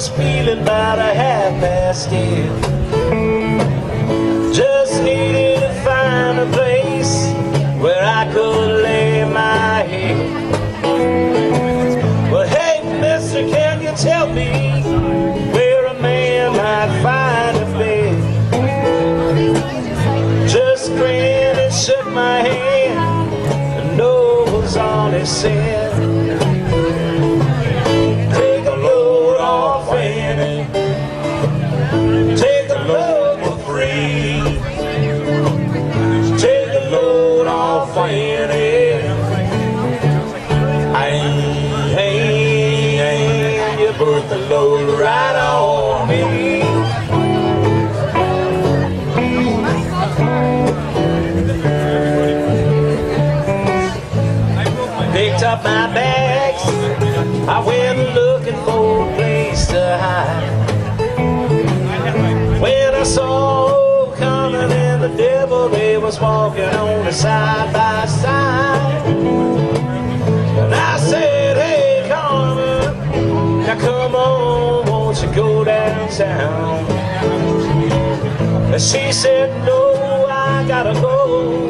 was feeling about a half past ten. Just needed to find a place where I could lay my head. Well, hey, mister, can you tell me where a man might find a bed? Just grinned and shook my hand, and no was all he said. Right on me. Picked up my bags. I went looking for a place to hide. When I saw Carmen and the devil, they was walking on the side by side. Now come on, won't you go downtown? And she said, no, I gotta go,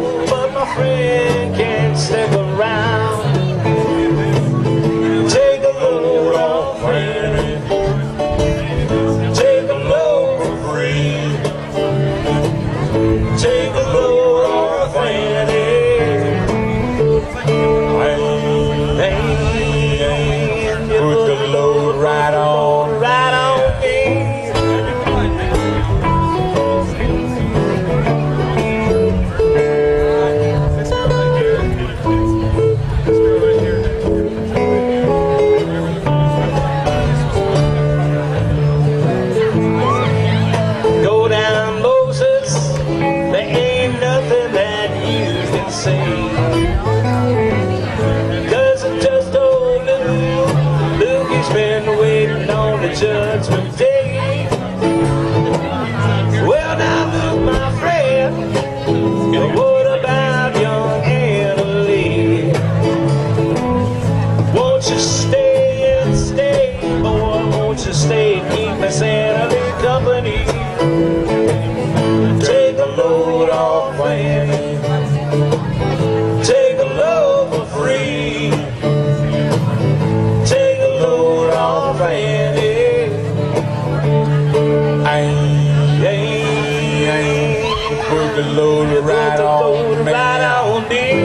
the load right on me. Right on me.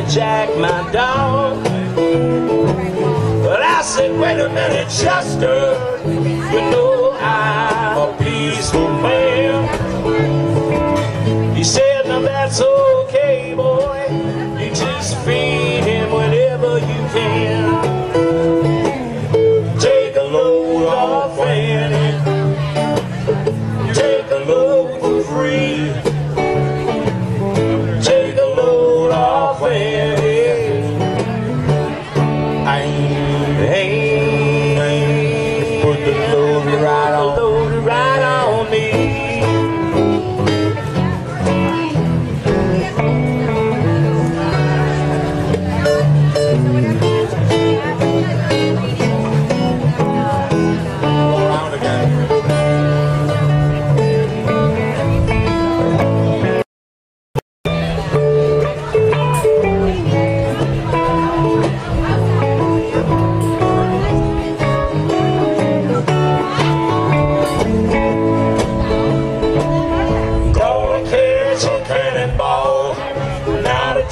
Take Jack, my dog. But I said, wait a minute, Chester, you know I'm a peaceful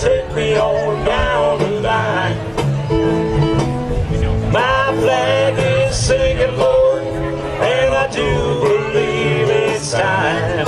take me on down the line. My flag is singing, Lord, and I do believe it's time.